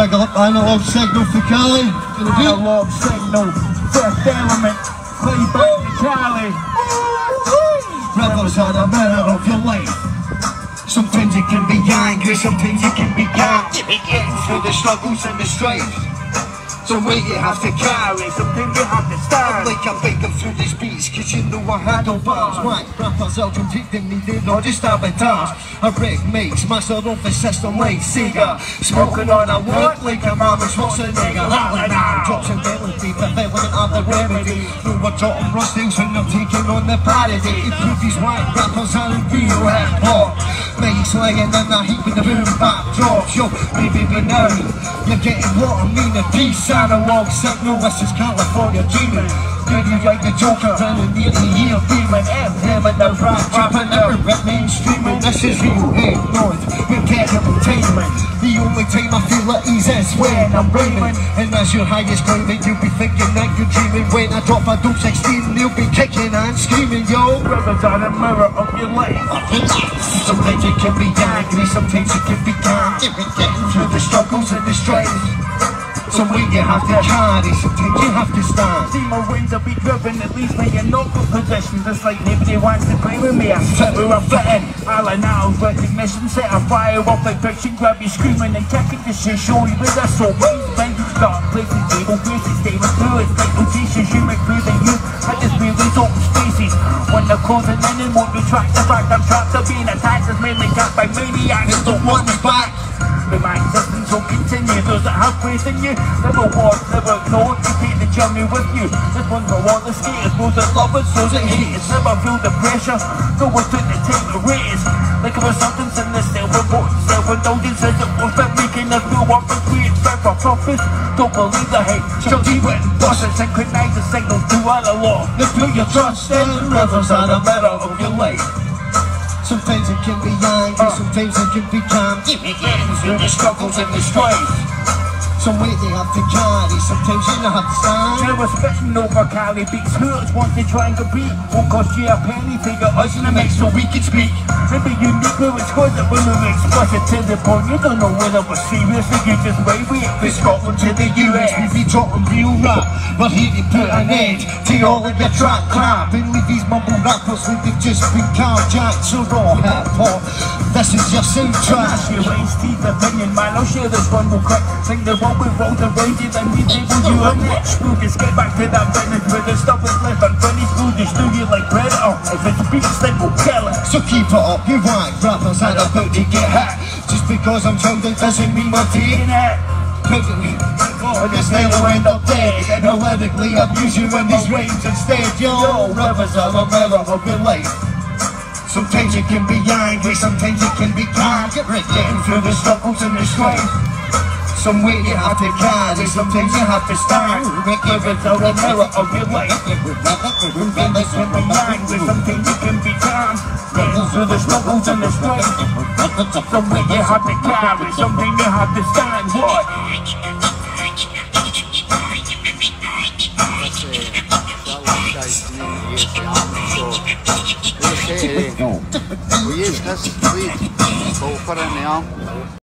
big up analog signal for Cali. Gonna do. Analog signal, first element, play back to Cali. Rebels are the matter of your life. Sometimes it can be angry, sometimes it can be calm. Getting through the struggles and the strife. So you have to carry, Something you have to I'm stand. like I'm baking through these beats Cause you know I handle bars. Why? Rappers out them needed or just avatars. I wreck mates, master of the system like Sega Smoking on a wood like a mama Schwarzenegger Howling now, drops and melody Fulfilling of the remedy. Through a dot and rustings when I'm taking on the parody. Improve these white rappers aren't real hip hop Mates laying in a heap with the boom bap drops Yo, baby, be now You're getting what I mean A peace analog signal This is California dreaming. Baby like the Joker Running near the year FM and the rap Trapping every rap mainstreaming. This is real hate noise With get entertainment only time I feel at ease is when I'm rhyming And as your highest climbing You'll be thinking that you're dreaming. When I drop a dope 16 You'll be kicking and screaming Yo. Brothers are the mirror of your life. Sometimes it can be angry, sometimes it can be calm. Getting through the struggles and the strife. Some way you have to carry, sometimes you have to stand. See my way to be driven, at least me in no good position. Just like nobody wants to play with me. I'm fitting. All I now is recognition, set a fire up like fiction. Grab you screaming and kicking the shit, show you where that's so right. Bang, dark places, evil places, staying through it. Like notations, you make breathing you. I just really open spaces. When the closing in and won't retract the fact I'm trapped to being attacked is mainly got by maniacs. Don't want me back. Those that have faith in you, never walk, never ignored. You take the journey with you. This one's for all the skaters, those that love it, those that hate it. Never feel the pressure. No one took the take the raise. Like it was something in the self-report, self-indulgence. It was that making us feel up and create back for purpose. Don't believe the hate. Show deep and bust and synchronize the signals to all along. Lift put your trust in rivers are the matter of your life. Sometimes it can be angry, uh. sometimes it can be calm. Getting through the struggles and the strife. Some way they have to carry, sometimes you have to stand. Never spitting over Cali beats hurts once they try and compete. Won't cost you a penny, figure us in the mix so we can speak. Maybe unique where it's good that when we express it to the point. You don't know whether we're serious or you just wait we From Scotland to the US, we be dropping real rap. But here put an end to all of your track crap. And leave these mumble rappers like they've just been carjacked. So raw hip hop, this is your soundtrack. That's your race, teeth, opinion, man. I'll share this one real quick. Sing the one with roll the raging and we table you next. We'll just get back to that business where the stuff is left unfinished. We'll just do you like predator. Oh, if it's beats, then we'll kill it. So keep it up, you white rappers are about to get hit. Just because I'm children doesn't mean my team. In it. Oh, this never end up dead. No lyrically abuse you in these rhymes instead. Yo, rappers are the mirror of your life. Sometimes it can be angry, sometimes it can be calm. Get through the struggles and the strife. Some way you have to carry, sometimes you have to stand. Rivers are the mirror of your life. Remember when the mind with something you can be calm. Getting through the struggles and the strife. Something you have to carry, something you have to stand. What? Oye, estás, oye, para